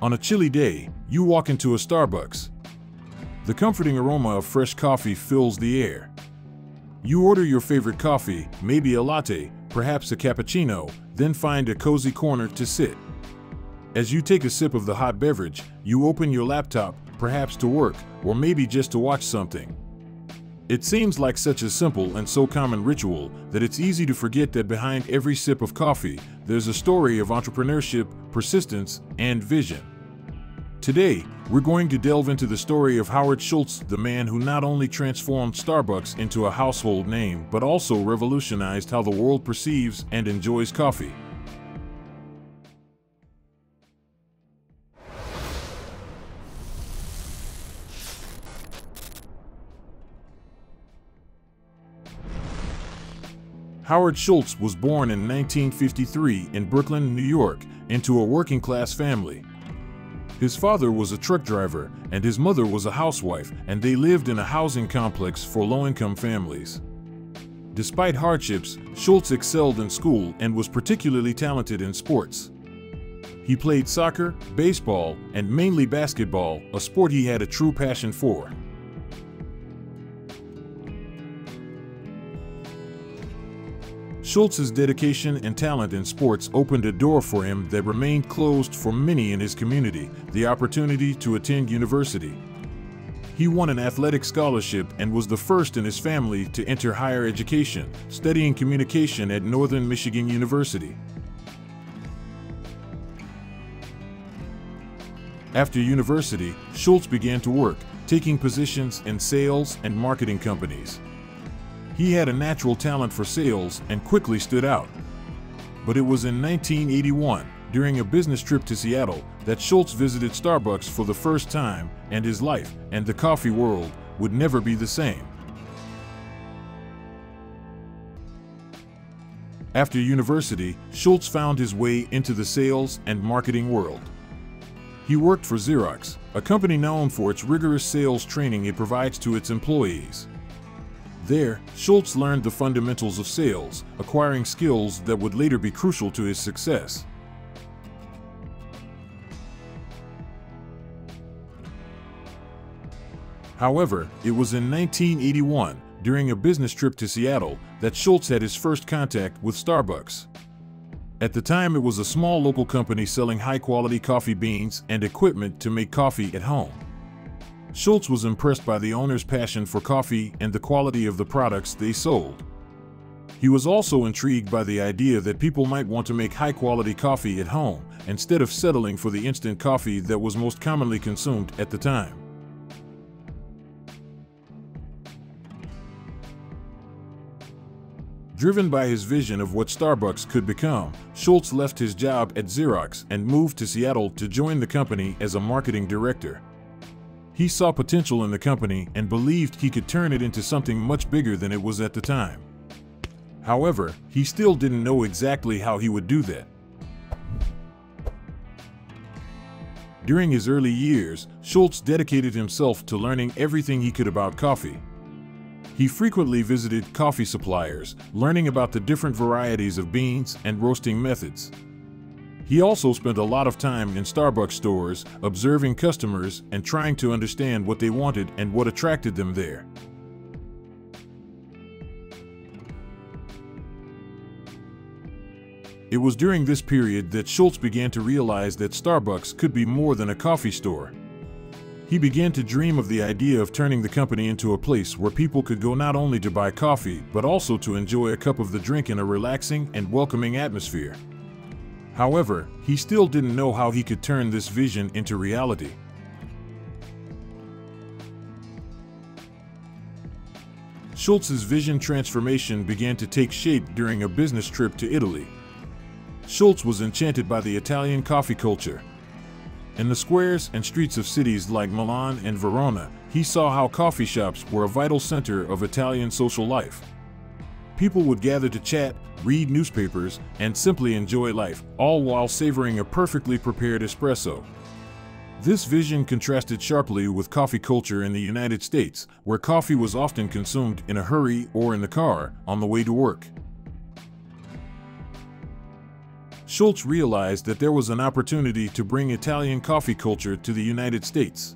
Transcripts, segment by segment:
On a chilly day, you walk into a Starbucks. The comforting aroma of fresh coffee fills the air. You order your favorite coffee, maybe a latte, perhaps a cappuccino, then find a cozy corner to sit. As you take a sip of the hot beverage, you open your laptop, perhaps to work, or maybe just to watch something. It seems like such a simple and so common ritual that it's easy to forget that behind every sip of coffee, there's a story of entrepreneurship, persistence, and vision. Today, we're going to delve into the story of Howard Schultz, the man who not only transformed Starbucks into a household name, but also revolutionized how the world perceives and enjoys coffee. Howard Schultz was born in 1953 in Brooklyn, New York, into a working class family. His father was a truck driver and his mother was a housewife, and they lived in a housing complex for low income families. Despite hardships, Schultz excelled in school and was particularly talented in sports. He played soccer, baseball, and mainly basketball, a sport he had a true passion for. Schultz's dedication and talent in sports opened a door for him that remained closed for many in his community the opportunity to attend university. He won an athletic scholarship and was the first in his family to enter higher education, studying communication at Northern Michigan University. After university, Schultz began to work, taking positions in sales and marketing companies. He had a natural talent for sales and quickly stood out. But it was in 1981, during a business trip to Seattle, that Schultz visited Starbucks for the first time, and his life and the coffee world would never be the same. After university, Schultz found his way into the sales and marketing world. He worked for Xerox, a company known for its rigorous sales training it provides to its employees. There, Schultz learned the fundamentals of sales, acquiring skills that would later be crucial to his success. However, it was in 1981, during a business trip to Seattle, that Schultz had his first contact with Starbucks. At the time, it was a small local company selling high quality coffee beans and equipment to make coffee at home. Schultz was impressed by the owner's passion for coffee and the quality of the products they sold. He was also intrigued by the idea that people might want to make high quality coffee at home instead of settling for the instant coffee that was most commonly consumed at the time. Driven by his vision of what Starbucks could become, Schultz left his job at Xerox and moved to Seattle to join the company as a marketing director. He saw potential in the company and believed he could turn it into something much bigger than it was at the time. However, he still didn't know exactly how he would do that. During his early years, Schultz dedicated himself to learning everything he could about coffee. He frequently visited coffee suppliers, learning about the different varieties of beans and roasting methods. He also spent a lot of time in Starbucks stores, observing customers and trying to understand what they wanted and what attracted them there. It was during this period that Schultz began to realize that Starbucks could be more than a coffee store. He began to dream of the idea of turning the company into a place where people could go not only to buy coffee, but also to enjoy a cup of the drink in a relaxing and welcoming atmosphere. However, he still didn't know how he could turn this vision into reality. Schultz's vision transformation began to take shape during a business trip to Italy. Schultz was enchanted by the Italian coffee culture. In the squares and streets of cities like Milan and Verona, he saw how coffee shops were a vital center of Italian social life. People would gather to chat, read newspapers, and simply enjoy life, all while savoring a perfectly prepared espresso. This vision contrasted sharply with coffee culture in the United States, where coffee was often consumed in a hurry or in the car on the way to work. Schultz realized that there was an opportunity to bring Italian coffee culture to the United States.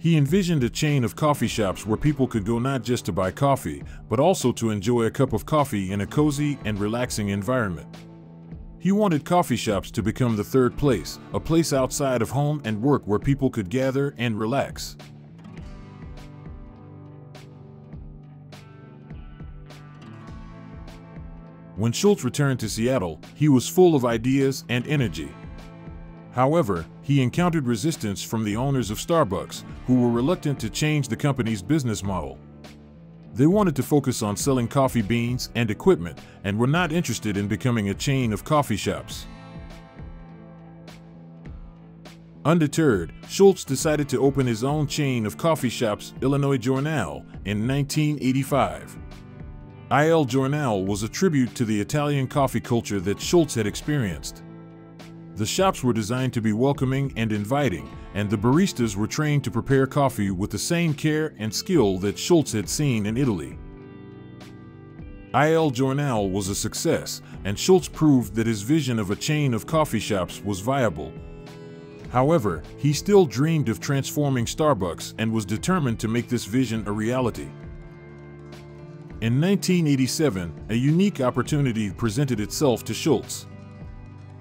He envisioned a chain of coffee shops where people could go not just to buy coffee, but also to enjoy a cup of coffee in a cozy and relaxing environment. He wanted coffee shops to become the third place, a place outside of home and work where people could gather and relax. When Schultz returned to Seattle, he was full of ideas and energy. However, he encountered resistance from the owners of Starbucks, who were reluctant to change the company's business model. They wanted to focus on selling coffee beans and equipment and were not interested in becoming a chain of coffee shops. Undeterred, Schultz decided to open his own chain of coffee shops, Il Giornale, in 1985. Il Giornale was a tribute to the Italian coffee culture that Schultz had experienced. The shops were designed to be welcoming and inviting, and the baristas were trained to prepare coffee with the same care and skill that Schultz had seen in Italy. Il Giornale was a success, and Schultz proved that his vision of a chain of coffee shops was viable. However, he still dreamed of transforming Starbucks and was determined to make this vision a reality. In 1987, a unique opportunity presented itself to Schultz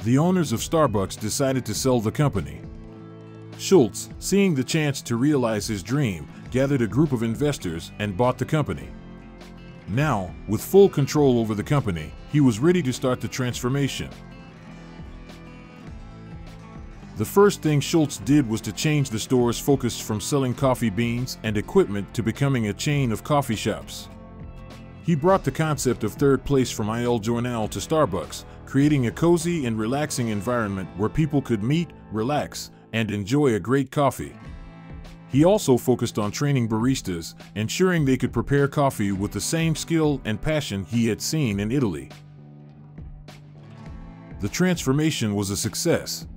the owners of Starbucks decided to sell the company. Schultz, seeing the chance to realize his dream, gathered a group of investors and bought the company. Now, with full control over the company, he was ready to start the transformation. The first thing Schultz did was to change the store's focus from selling coffee beans and equipment to becoming a chain of coffee shops. He brought the concept of third place from Il Giornale to Starbucks, creating a cozy and relaxing environment where people could meet, relax, and enjoy a great coffee. He also focused on training baristas, ensuring they could prepare coffee with the same skill and passion he had seen in Italy. The transformation was a success.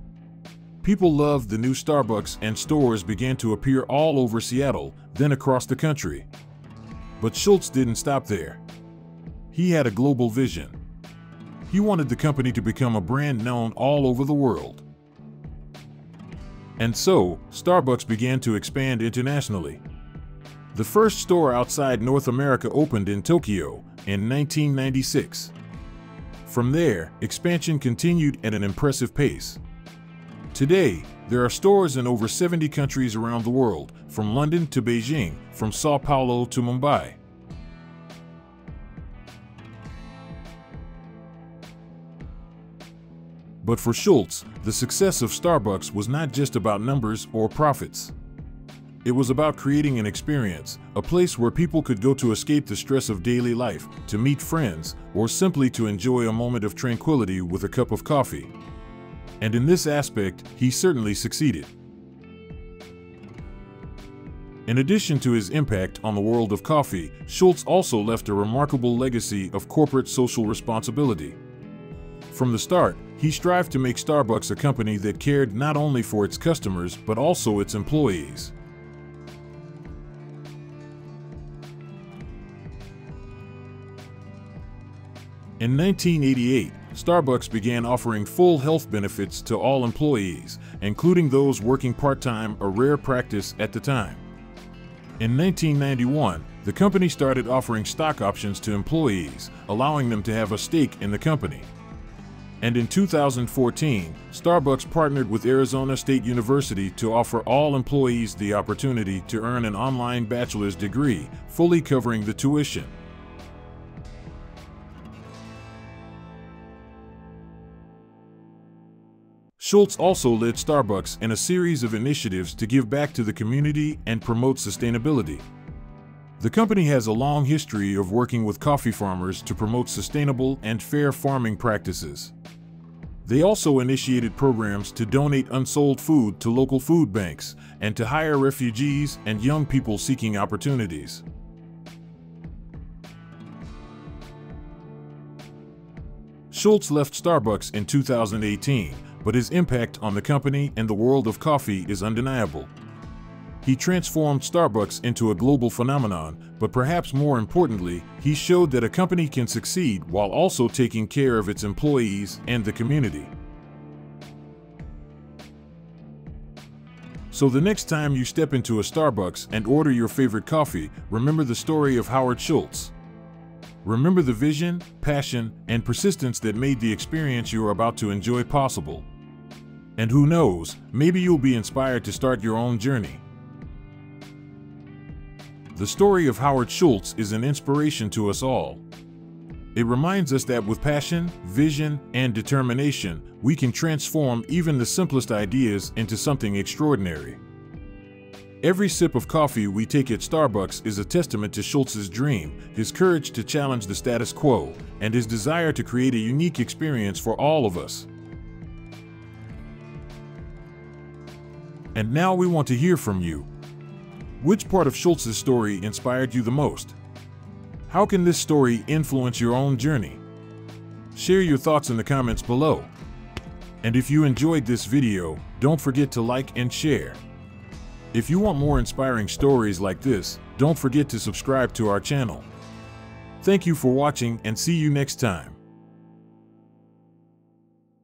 People loved the new Starbucks and stores began to appear all over Seattle, then across the country. But Schultz didn't stop there. He had a global vision. He wanted the company to become a brand known all over the world. And so, Starbucks began to expand internationally. The first store outside North America opened in Tokyo in 1996. From there, expansion continued at an impressive pace. Today, there are stores in over 70 countries around the world, from London to Beijing, from Sao Paulo to Mumbai. But for Schultz, the success of Starbucks was not just about numbers or profits. It was about creating an experience, a place where people could go to escape the stress of daily life, to meet friends, or simply to enjoy a moment of tranquility with a cup of coffee. And in this aspect, he certainly succeeded. In addition to his impact on the world of coffee, Schultz also left a remarkable legacy of corporate social responsibility. From the start, he strived to make Starbucks a company that cared not only for its customers but also its employees. In 1988, Starbucks began offering full health benefits to all employees, including those working part-time, a rare practice at the time. In 1991, the company started offering stock options to employees, allowing them to have a stake in the company. And in 2014, Starbucks partnered with Arizona State University to offer all employees the opportunity to earn an online bachelor's degree, fully covering the tuition. Schultz also led Starbucks in a series of initiatives to give back to the community and promote sustainability. The company has a long history of working with coffee farmers to promote sustainable and fair farming practices. They also initiated programs to donate unsold food to local food banks and to hire refugees and young people seeking opportunities. Schultz left Starbucks in 2018, but his impact on the company and the world of coffee is undeniable. He transformed Starbucks into a global phenomenon, but perhaps more importantly, he showed that a company can succeed while also taking care of its employees and the community. So the next time you step into a Starbucks and order your favorite coffee, remember the story of Howard Schultz. Remember the vision, passion, and persistence that made the experience you are about to enjoy possible. And who knows, maybe you'll be inspired to start your own journey. The story of Howard Schultz is an inspiration to us all. It reminds us that with passion, vision, and determination, we can transform even the simplest ideas into something extraordinary. Every sip of coffee we take at Starbucks is a testament to Schultz's dream, his courage to challenge the status quo, and his desire to create a unique experience for all of us. And now we want to hear from you. Which part of Schultz's story inspired you the most? How can this story influence your own journey? Share your thoughts in the comments below. And if you enjoyed this video, don't forget to like and share. If you want more inspiring stories like this, don't forget to subscribe to our channel. Thank you for watching and see you next time.